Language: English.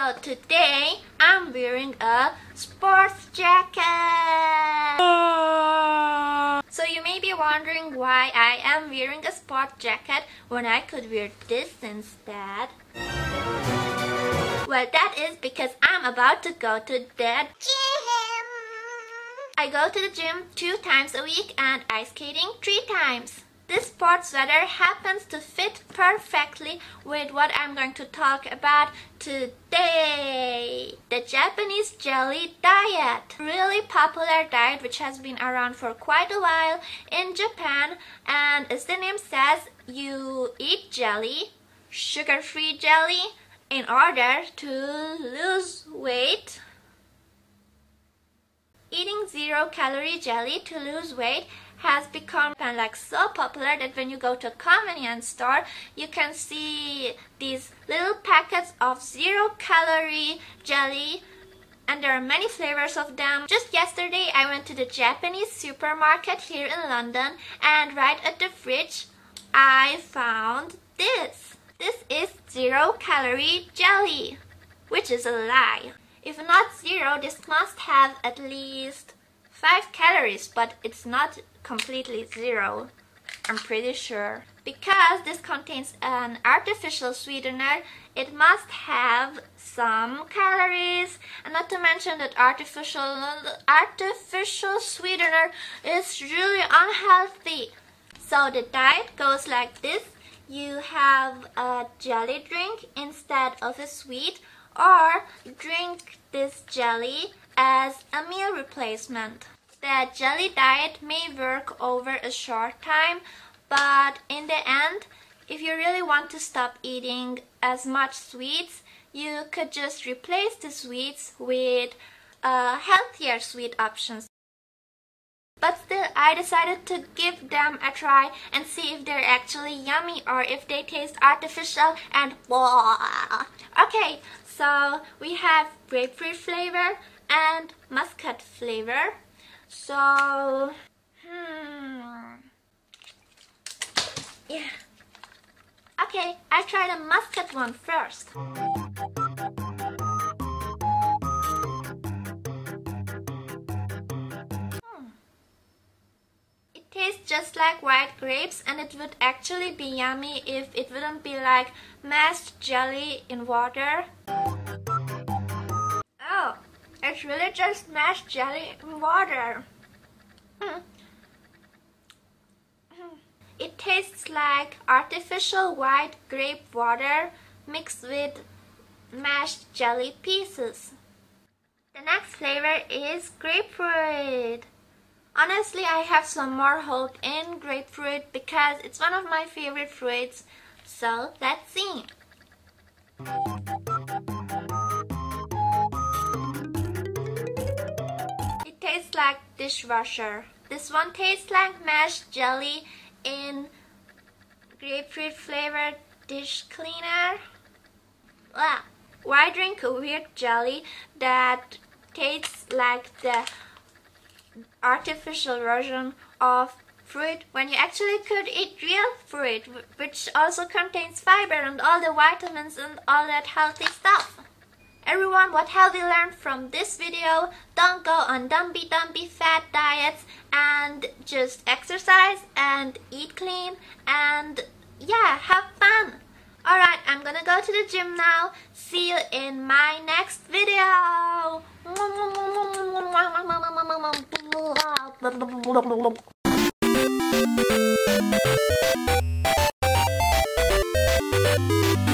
So today I'm wearing a sports jacket. Ah. So you may be wondering why I am wearing a sport jacket when I could wear this instead. Well, that is because I'm about to go to the gym. I go to the gym two times a week and ice skating three times. This sports sweater happens to fit perfectly with what I'm going to talk about today. The Japanese jelly diet. Really popular diet which has been around for quite a while in Japan and as the name says, you eat jelly, sugar-free jelly, in order to lose weight. Eating zero calorie jelly to lose weight has become like so popular that when you go to a convenience store you can see these little packets of zero calorie jelly and there are many flavors of them. Just yesterday I went to the Japanese supermarket here in London and right at the fridge I found this. This is zero calorie jelly, which is a lie. If not zero, this must have at least 5 calories, but it's not completely zero. I'm pretty sure. Because this contains an artificial sweetener, it must have some calories. And not to mention that artificial artificial sweetener is really unhealthy. So the diet goes like this. You have a jelly drink instead of a sweet or drink this jelly as a meal replacement. The jelly diet may work over a short time, but in the end, if you really want to stop eating as much sweets, you could just replace the sweets with uh, healthier sweet options. But still, I decided to give them a try and see if they're actually yummy or if they taste artificial and blah. Okay, so we have grapefruit flavor and muscat flavor. So, hmm. Yeah. Okay, I try the muscat one first. Tastes just like white grapes and it would actually be yummy if it wouldn't be like mashed jelly in water. Oh, it's really just mashed jelly in water. Mm. It tastes like artificial white grape water mixed with mashed jelly pieces. The next flavor is grapefruit. Honestly, I have some more hope in grapefruit because it's one of my favorite fruits. So, let's see. It tastes like dishwasher. This one tastes like mashed jelly in grapefruit flavored dish cleaner. Why drink a weird jelly that tastes like the artificial version of fruit when you actually could eat real fruit which also contains fiber and all the vitamins and all that healthy stuff. Everyone, what have we learned from this video? Don't go on dumpy dumpy fat diets and just exercise and eat clean and yeah, have fun. Alright, gonna go to the gym now. See you in my next video. Thank you.